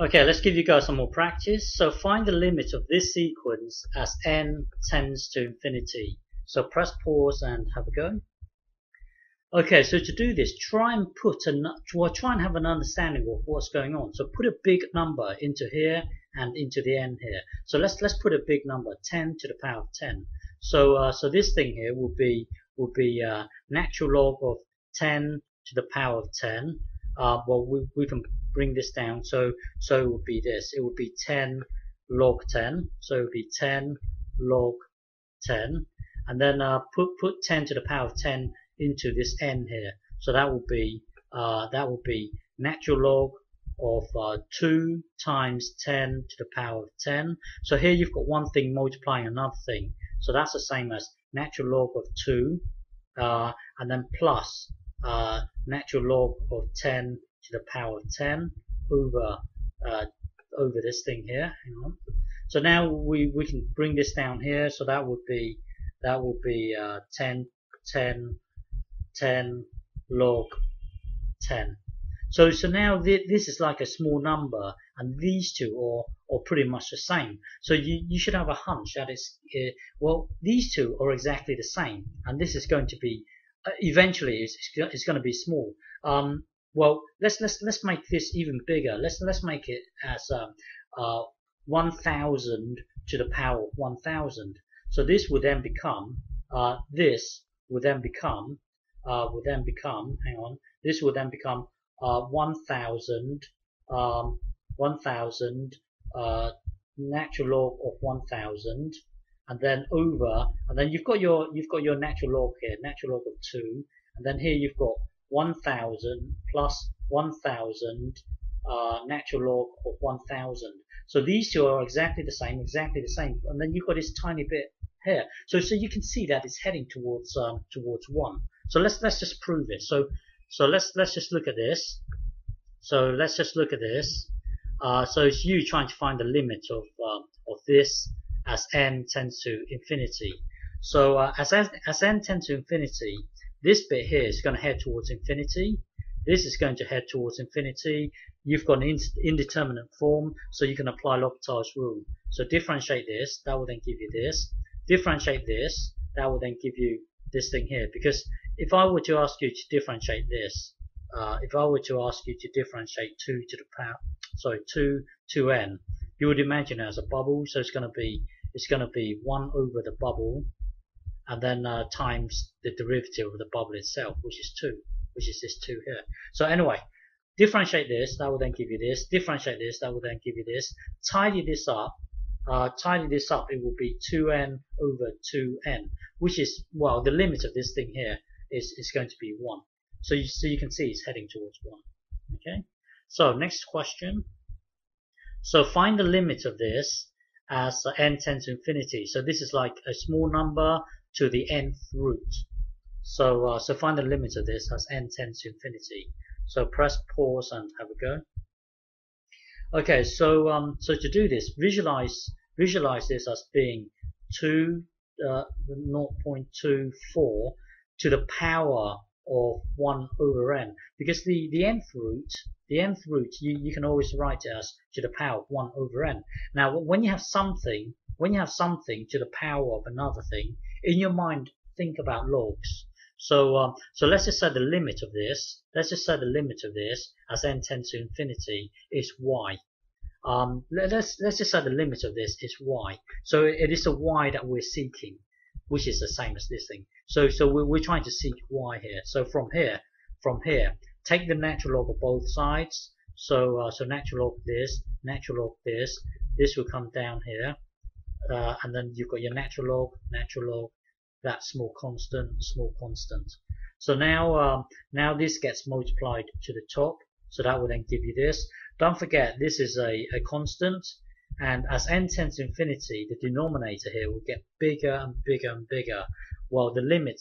Okay, let's give you guys some more practice. So find the limit of this sequence as n tends to infinity. So press pause and have a go. Okay, so to do this, try and put a well, try and have an understanding of what's going on. So put a big number into here and into the n here. So let's let's put a big number, 10 to the power of 10. So uh, so this thing here will be will be uh, natural log of 10 to the power of 10. Uh, well, we, we can bring this down. So so it would be this. It would be 10 log 10. So it would be 10 log 10, and then uh, put put 10 to the power of 10 into this n here. So that will be uh, that will be natural log of uh, 2 times 10 to the power of 10. So here you've got one thing multiplying another thing. So that's the same as natural log of 2 uh, and then plus uh, natural log of 10 to the power of 10 over uh, over this thing here. So now we, we can bring this down here. So that would be that would be uh, 10 10 10 log 10. So, so now th this is like a small number, and these two are, are pretty much the same. So you, you should have a hunch that it's, uh, well, these two are exactly the same, and this is going to be, eventually, it's, it's going to be small. Um, well, let's, let's, let's make this even bigger. Let's, let's make it as um, uh, 1000 to the power of 1000. So this would then become, uh, this would then become uh, will then become, hang on, this will then become uh, 1000, um, 1000 uh, natural log of 1000 and then over and then you've got your you've got your natural log here natural log of 2 and then here you've got 1000 plus 1000 uh, natural log of 1000 so these two are exactly the same exactly the same and then you've got this tiny bit here so so you can see that it's heading towards um, towards 1 so let's let's just prove it. So so let's let's just look at this. So let's just look at this. Uh, so it's you trying to find the limit of um, of this as n tends to infinity. So uh, as as n tends to infinity, this bit here is going to head towards infinity. This is going to head towards infinity. You've got an indeterminate form, so you can apply L'Hopital's rule. So differentiate this, that will then give you this. Differentiate this, that will then give you this thing here. Because if I were to ask you to differentiate this, uh, if I were to ask you to differentiate 2 to the power, sorry, 2 to n, you would imagine it as a bubble, so it's going to be, it's going to be 1 over the bubble, and then uh, times the derivative of the bubble itself, which is 2, which is this 2 here. So anyway, differentiate this, that will then give you this, differentiate this, that will then give you this, tidy this up, uh, tidy this up, it will be 2n over 2n, which is, well, the limit of this thing here is, is going to be 1. So you, so you can see it's heading towards 1. Okay. So next question. So find the limit of this as n tends to infinity. So this is like a small number to the nth root. So uh, so find the limit of this as n tends to infinity. So press pause and have a go. Okay, so um, so to do this, visualize visualize this as being 2 uh, 0.24 to the power of 1 over n. Because the, the nth root the nth root you, you can always write it as to the power of 1 over n. Now when you have something when you have something to the power of another thing in your mind think about logs. So um, so let's just say the limit of this. Let's just say the limit of this as n tends to infinity is y. Um, let's let's just say the limit of this is y. So it is a y that we're seeking which is the same as this thing. So so we're, we're trying to seek y here. So from here, from here, take the natural log of both sides. So uh, so natural log this, natural log this. This will come down here, uh, and then you've got your natural log, natural log, that small constant, small constant. So now um, now this gets multiplied to the top. So that will then give you this. Don't forget this is a, a constant and as n tends to infinity, the denominator here will get bigger and bigger and bigger, while the limit,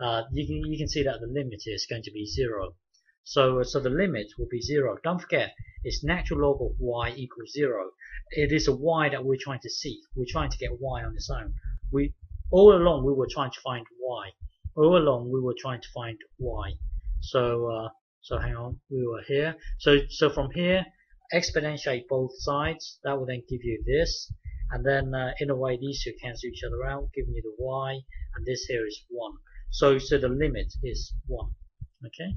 uh, you, can, you can see that the limit is going to be 0. So, so the limit will be 0. Don't forget, it's natural log of y equals 0. It is a y that we're trying to seek. We're trying to get y on its own. We All along we were trying to find y. All along we were trying to find y. So, uh, so hang on, we were here. So, so from here, exponentiate both sides. That will then give you this. And then uh, in a way these two cancel each other out, giving you the y. And this here is 1. So, so the limit is 1. Okay.